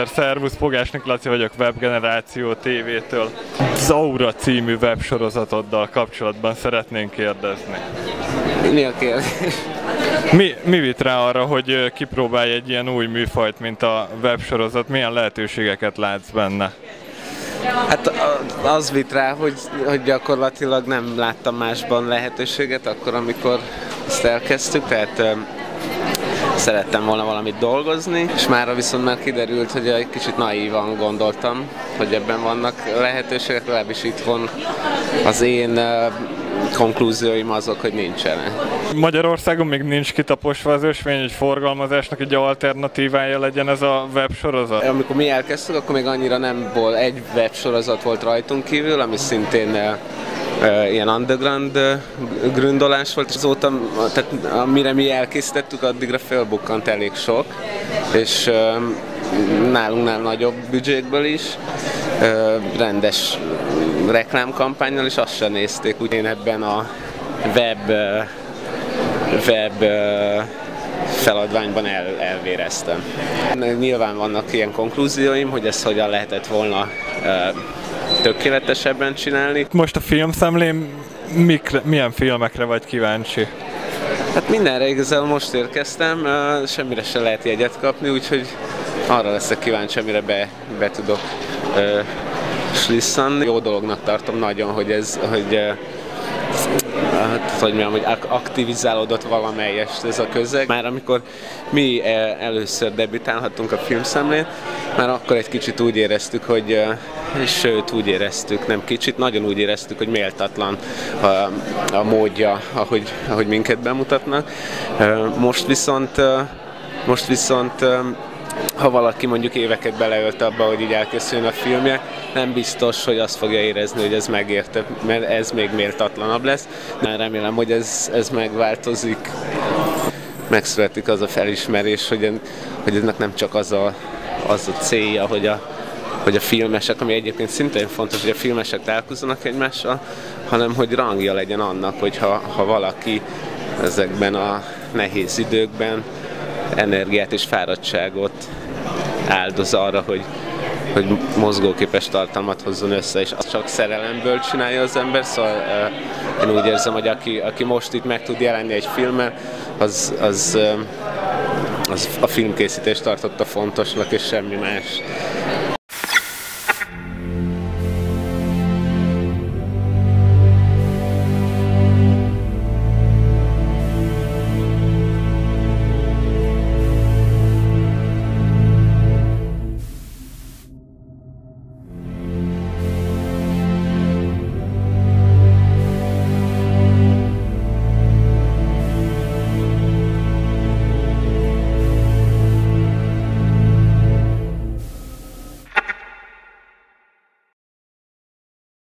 Mester, szervusz, Pogás Niklaci vagyok, Webgeneráció TV-től. Az Aura című websorozatoddal kapcsolatban szeretnénk kérdezni. Mi a kérdés? Mi, mi vitt rá arra, hogy kipróbálj egy ilyen új műfajt, mint a websorozat? Milyen lehetőségeket látsz benne? Hát az vitt rá, hogy, hogy gyakorlatilag nem láttam másban lehetőséget akkor, amikor ezt elkezdtük, tehát szerettem volna valamit dolgozni, és már viszont már kiderült, hogy egy kicsit naívan gondoltam, hogy ebben vannak lehetőségek, legalábbis itthon az én konklúzióim azok, hogy nincsenek. Magyarországon még nincs kitaposva az ösvény, hogy forgalmazásnak egy alternatívája legyen ez a websorozat? Amikor mi elkezdtük, akkor még annyira nem volt, egy websorozat volt rajtunk kívül, ami szintén ilyen underground grundolás volt, és azóta, tehát amire mi elkészítettük, addigra felbukkant elég sok, és nálunknál nagyobb büdzsékből is, rendes reklámkampányal, és azt sem nézték, úgy én ebben a web, web feladványban el, elvéreztem. Nyilván vannak ilyen konklúzióim, hogy ezt hogyan lehetett volna tökéletesebben csinálni. Most a filmszemlén mikre, milyen filmekre vagy kíváncsi? Hát mindenre igazából most érkeztem, semmire se lehet jegyet kapni, úgyhogy arra leszek kíváncsi, amire be, be tudok uh, slisszan. Jó dolognak tartom nagyon, hogy ez, hogy hát, hogy mondjam, hogy aktivizálódott valamelyest ez a közeg. Már amikor mi először debütálhattunk a filmszemlén, már akkor egy kicsit úgy éreztük, hogy sőt úgy éreztük, nem kicsit, nagyon úgy éreztük, hogy méltatlan a, a módja, ahogy, ahogy minket bemutatnak. Most viszont most viszont ha valaki mondjuk éveket beleölt abba, hogy így elkészüljön a filmje, nem biztos, hogy azt fogja érezni, hogy ez megérte, mert ez még méltatlanabb lesz. De remélem, hogy ez, ez megváltozik, megszületik az a felismerés, hogy, hogy ennek nem csak az a, az a célja, hogy a, hogy a filmesek, ami egyébként szintén fontos, hogy a filmesek találkozzanak egymással, hanem hogy rangja legyen annak, hogy ha, ha valaki ezekben a nehéz időkben energiát és fáradtságot áldoz arra, hogy, hogy mozgóképes tartalmat hozzon össze, és azt csak szerelemből csinálja az ember, szóval uh, én úgy érzem, hogy aki, aki most itt meg tud jelenni egy filmmel, az, az, uh, az a filmkészítést tartotta fontosnak, és semmi más.